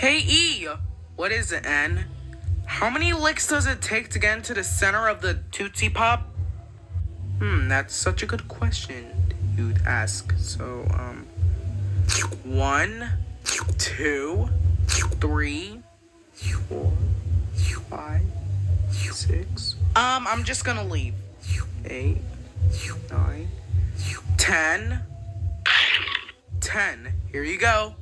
Hey E, what is it, N? How many licks does it take to get into the center of the Tootsie Pop? Hmm, that's such a good question you'd ask. So, um, one, two, three, four, five, six. Um, I'm just gonna leave. Eight, nine, ten, ten. Here you go.